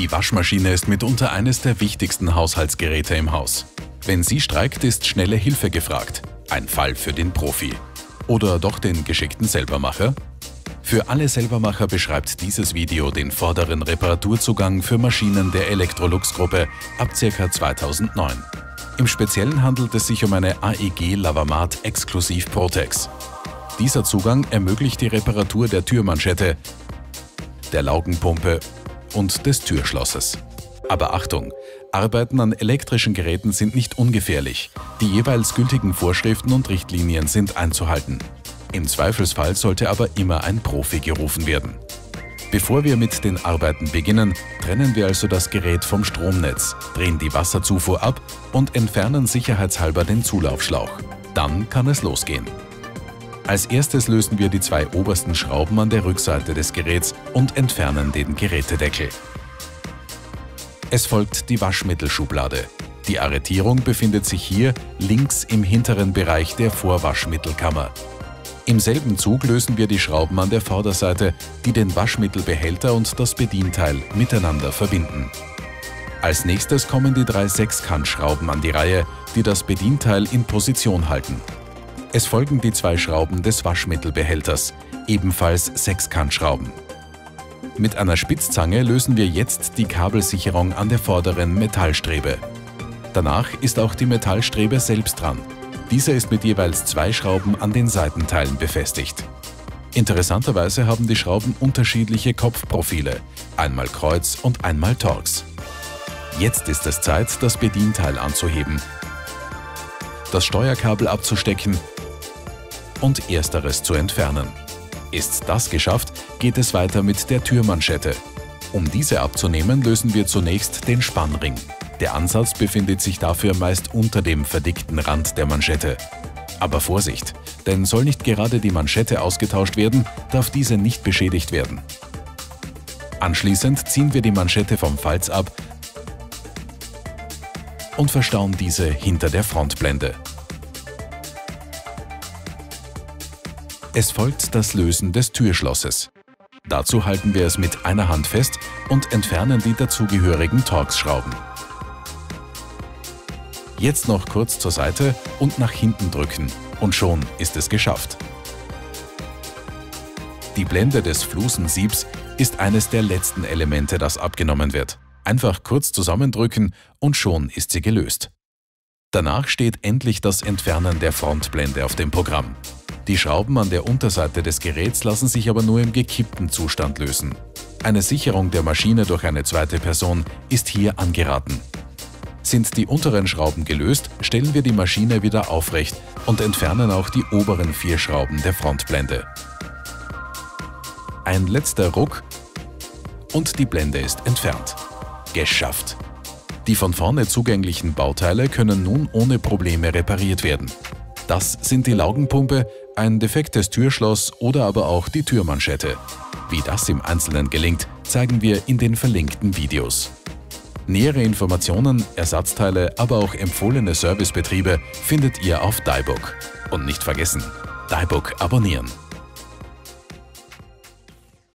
Die Waschmaschine ist mitunter eines der wichtigsten Haushaltsgeräte im Haus. Wenn sie streikt, ist schnelle Hilfe gefragt. Ein Fall für den Profi. Oder doch den geschickten Selbermacher? Für alle Selbermacher beschreibt dieses Video den vorderen Reparaturzugang für Maschinen der Electrolux-Gruppe ab ca. 2009. Im Speziellen handelt es sich um eine AEG Lavamat Exklusiv Protex. Dieser Zugang ermöglicht die Reparatur der Türmanschette, der Laugenpumpe und des Türschlosses. Aber Achtung! Arbeiten an elektrischen Geräten sind nicht ungefährlich. Die jeweils gültigen Vorschriften und Richtlinien sind einzuhalten. Im Zweifelsfall sollte aber immer ein Profi gerufen werden. Bevor wir mit den Arbeiten beginnen, trennen wir also das Gerät vom Stromnetz, drehen die Wasserzufuhr ab und entfernen sicherheitshalber den Zulaufschlauch. Dann kann es losgehen. Als erstes lösen wir die zwei obersten Schrauben an der Rückseite des Geräts und entfernen den Gerätedeckel. Es folgt die Waschmittelschublade. Die Arretierung befindet sich hier links im hinteren Bereich der Vorwaschmittelkammer. Im selben Zug lösen wir die Schrauben an der Vorderseite, die den Waschmittelbehälter und das Bedienteil miteinander verbinden. Als nächstes kommen die drei Sechskantschrauben an die Reihe, die das Bedienteil in Position halten. Es folgen die zwei Schrauben des Waschmittelbehälters, ebenfalls Sechskantschrauben. Mit einer Spitzzange lösen wir jetzt die Kabelsicherung an der vorderen Metallstrebe. Danach ist auch die Metallstrebe selbst dran. Dieser ist mit jeweils zwei Schrauben an den Seitenteilen befestigt. Interessanterweise haben die Schrauben unterschiedliche Kopfprofile, einmal Kreuz und einmal Torx. Jetzt ist es Zeit, das Bedienteil anzuheben, das Steuerkabel abzustecken und ersteres zu entfernen. Ist das geschafft, geht es weiter mit der Türmanschette. Um diese abzunehmen, lösen wir zunächst den Spannring. Der Ansatz befindet sich dafür meist unter dem verdickten Rand der Manschette. Aber Vorsicht, denn soll nicht gerade die Manschette ausgetauscht werden, darf diese nicht beschädigt werden. Anschließend ziehen wir die Manschette vom Falz ab und verstauen diese hinter der Frontblende. Es folgt das Lösen des Türschlosses. Dazu halten wir es mit einer Hand fest und entfernen die dazugehörigen Torx-Schrauben. Jetzt noch kurz zur Seite und nach hinten drücken und schon ist es geschafft. Die Blende des Flusensiebs ist eines der letzten Elemente, das abgenommen wird. Einfach kurz zusammendrücken und schon ist sie gelöst. Danach steht endlich das Entfernen der Frontblende auf dem Programm. Die Schrauben an der Unterseite des Geräts lassen sich aber nur im gekippten Zustand lösen. Eine Sicherung der Maschine durch eine zweite Person ist hier angeraten. Sind die unteren Schrauben gelöst, stellen wir die Maschine wieder aufrecht und entfernen auch die oberen vier Schrauben der Frontblende. Ein letzter Ruck und die Blende ist entfernt. Geschafft! Die von vorne zugänglichen Bauteile können nun ohne Probleme repariert werden. Das sind die Laugenpumpe, ein defektes Türschloss oder aber auch die Türmanschette. Wie das im Einzelnen gelingt, zeigen wir in den verlinkten Videos. Nähere Informationen, Ersatzteile, aber auch empfohlene Servicebetriebe findet ihr auf Daibook. Und nicht vergessen, Daibook abonnieren.